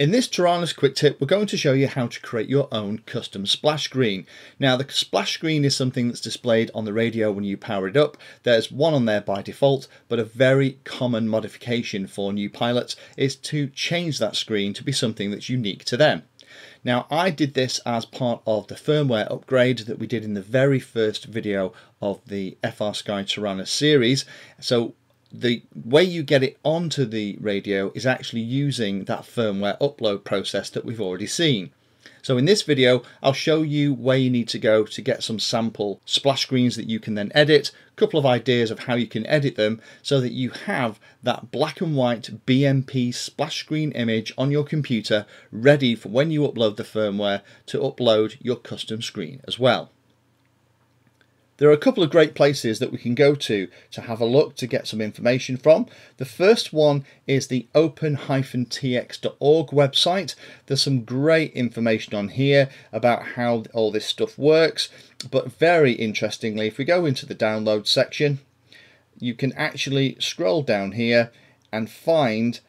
In this Taranis quick tip, we're going to show you how to create your own custom splash screen. Now the splash screen is something that's displayed on the radio when you power it up. There's one on there by default, but a very common modification for new pilots is to change that screen to be something that's unique to them. Now I did this as part of the firmware upgrade that we did in the very first video of the FrSky Taranis series. So the way you get it onto the radio is actually using that firmware upload process that we've already seen. So in this video, I'll show you where you need to go to get some sample splash screens that you can then edit, a couple of ideas of how you can edit them so that you have that black and white BMP splash screen image on your computer ready for when you upload the firmware to upload your custom screen as well. There are a couple of great places that we can go to to have a look to get some information from. The first one is the open-tx.org website. There's some great information on here about how all this stuff works, but very interestingly, if we go into the download section, you can actually scroll down here and find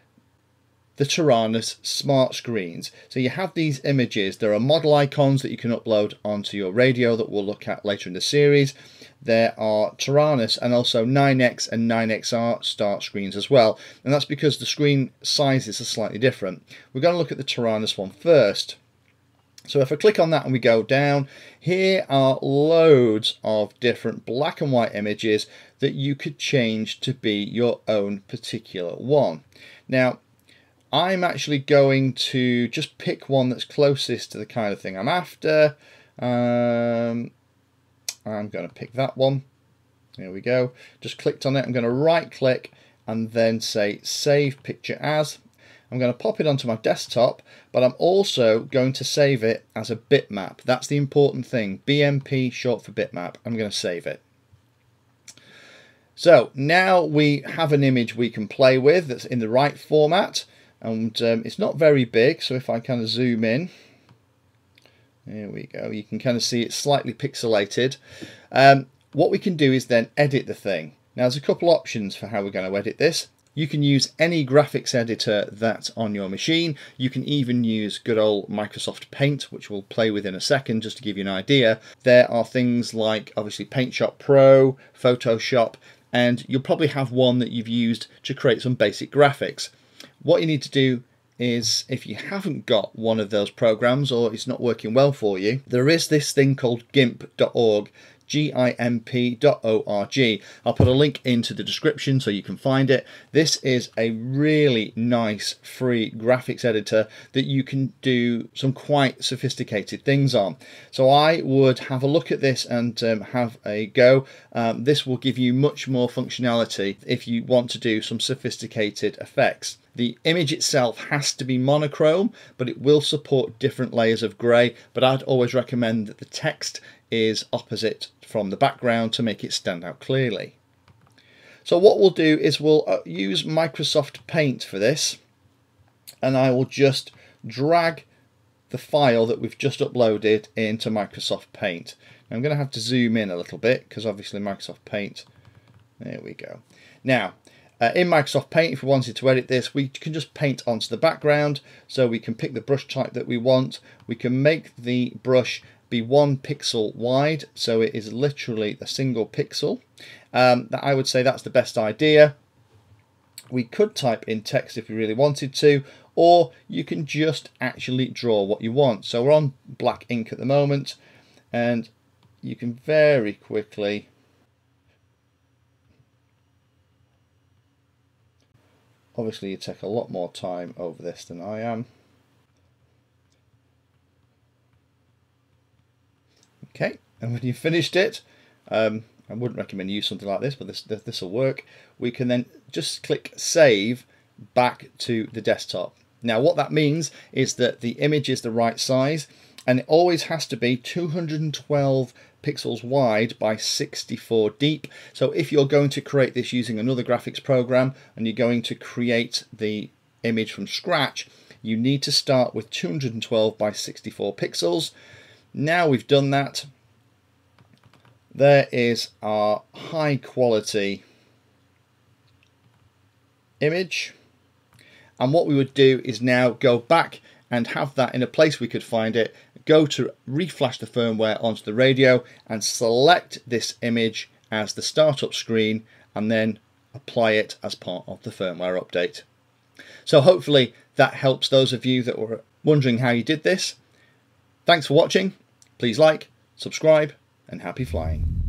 the Taranis start screens. So you have these images. There are model icons that you can upload onto your radio that we'll look at later in the series. There are Taranis and also 9X and 9XR start screens as well. And that's because the screen sizes are slightly different. We're going to look at the Taranis one first. So if I click on that and we go down, here are loads of different black and white images that you could change to be your own particular one. Now, I'm actually going to just pick one that's closest to the kind of thing I'm after. Um, I'm going to pick that one. There we go. Just clicked on it. I'm going to right click and then say save picture as. I'm going to pop it onto my desktop, but I'm also going to save it as a bitmap. That's the important thing. BMP short for bitmap. I'm going to save it. So now we have an image we can play with that's in the right format and um, it's not very big so if I kind of zoom in there we go you can kind of see it's slightly pixelated um, what we can do is then edit the thing now there's a couple options for how we're going to edit this you can use any graphics editor that's on your machine. You can even use good old Microsoft Paint, which we'll play with in a second, just to give you an idea. There are things like, obviously, Paint Shop Pro, Photoshop, and you'll probably have one that you've used to create some basic graphics. What you need to do is if you haven't got one of those programs or it's not working well for you, there is this thing called gimp.org gimp.org. I'll put a link into the description so you can find it. This is a really nice free graphics editor that you can do some quite sophisticated things on. So I would have a look at this and um, have a go. Um, this will give you much more functionality if you want to do some sophisticated effects. The image itself has to be monochrome, but it will support different layers of grey. But I'd always recommend that the text is opposite from the background to make it stand out clearly. So what we'll do is we'll uh, use Microsoft Paint for this and I will just drag the file that we've just uploaded into Microsoft Paint. I'm going to have to zoom in a little bit because obviously Microsoft Paint, there we go. Now uh, in Microsoft Paint, if we wanted to edit this, we can just paint onto the background. So we can pick the brush type that we want. We can make the brush be one pixel wide, so it is literally a single pixel. Um, I would say that's the best idea. We could type in text if we really wanted to, or you can just actually draw what you want. So we're on black ink at the moment, and you can very quickly obviously you take a lot more time over this than I am Okay, and when you've finished it, um, I wouldn't recommend use something like this, but this this will work. We can then just click Save back to the desktop. Now what that means is that the image is the right size and it always has to be 212 pixels wide by 64 deep. So if you're going to create this using another graphics program and you're going to create the image from scratch, you need to start with 212 by 64 pixels. Now we've done that, there is our high quality image And what we would do is now go back and have that in a place we could find it, go to reflash the firmware onto the radio and select this image as the startup screen and then apply it as part of the firmware update. So hopefully that helps those of you that were wondering how you did this. Thanks for watching. Please like, subscribe and happy flying.